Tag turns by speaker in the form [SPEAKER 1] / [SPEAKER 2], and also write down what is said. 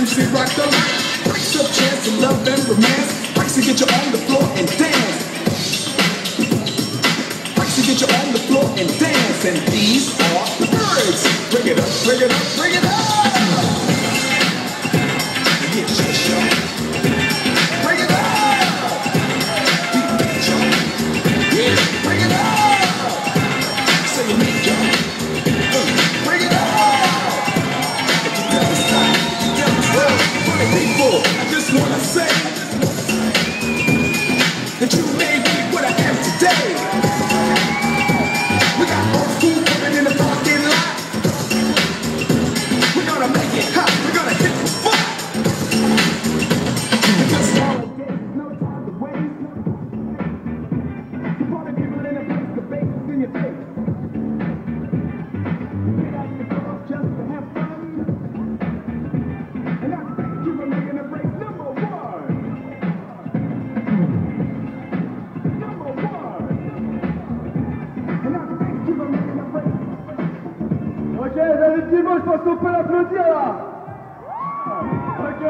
[SPEAKER 1] MC rock the light. Breaks your chance to love and romance. Breaks get you on the floor and dance. Breaks get you on the floor and dance. And these are the birds. Bring it up, bring it up, bring it up.
[SPEAKER 2] David Guimau, je pense qu'on peut l'applaudir là. Ok.